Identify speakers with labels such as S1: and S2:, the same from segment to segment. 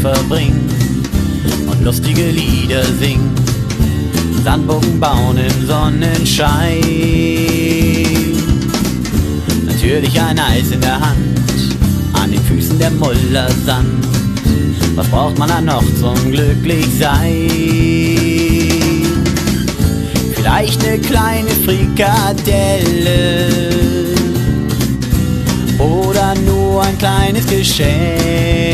S1: verbringen und lustige Lieder singen. Sandbogen bauen im Sonnenschein. Natürlich ein Eis in der Hand, an den Füßen der Mullersand. Was braucht man da noch zum Glücklichsein? Vielleicht eine kleine Frikadelle oder nur ein kleines Geschenk.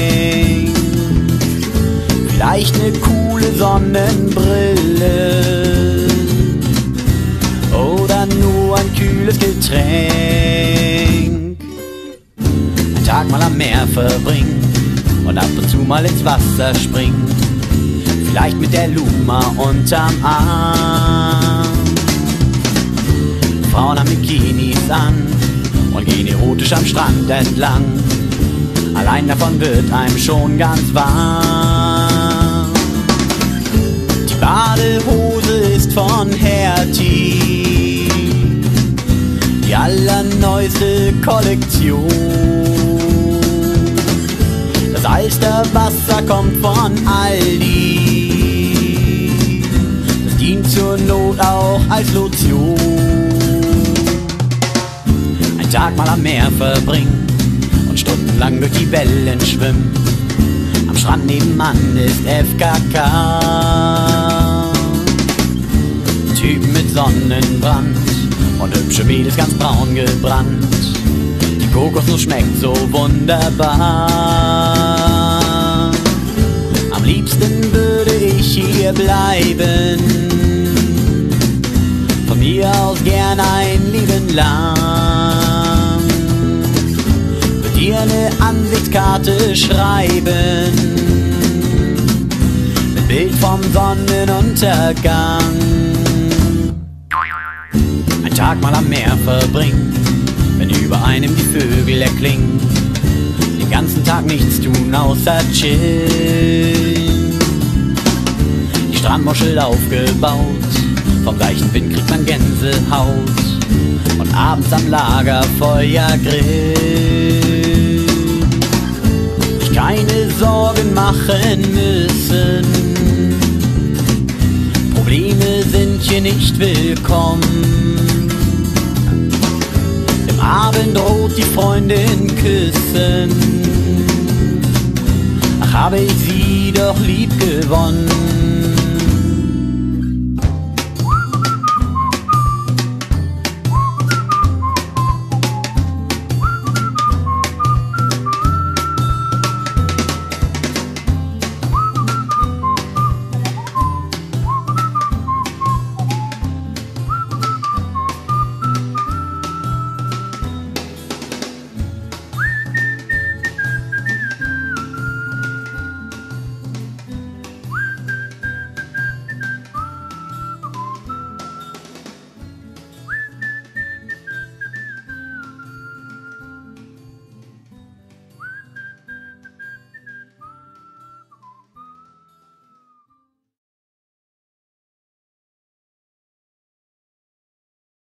S1: Vielleicht eine coole Sonnenbrille oder nur ein kühles Getränk. Ein Tag mal am Meer verbringen und ab und zu mal ins Wasser springen. Vielleicht mit der Luma unterm Arm. Frauen haben Bikinis an und gehen erotisch am Strand entlang. Allein davon wird einem schon ganz warm. Badehose ist von Hertie, die allerneueste Kollektion. Das Alsterwasser kommt von Aldi, das dient zur Not auch als Lotion. Ein Tag mal am Meer verbringen und stundenlang durch die Wellen schwimmen. Am Strand nebenan ist FKK. Sonnenbrand und hübsche Mädels ganz braun gebrannt. Die Kokosnuss schmeckt so wunderbar. Am liebsten würde ich hier bleiben. Von mir aus gern ein lieben lang. Wird dir eine Ansichtskarte schreiben. Mit Bild vom Sonnenuntergang. Tag mal am Meer verbringen, wenn über einem die Vögel erklingen. Den ganzen Tag nichts tun außer chillen. Die Strandmuschel aufgebaut, vom gleichen Wind kriegt man Gänsehaut. Und abends am Lagerfeuer grillen. Sich keine Sorgen machen müssen. Probleme sind hier nicht willkommen. Abendrot die Freundin küssen. Ach, habe ich sie doch lieb gewonnen.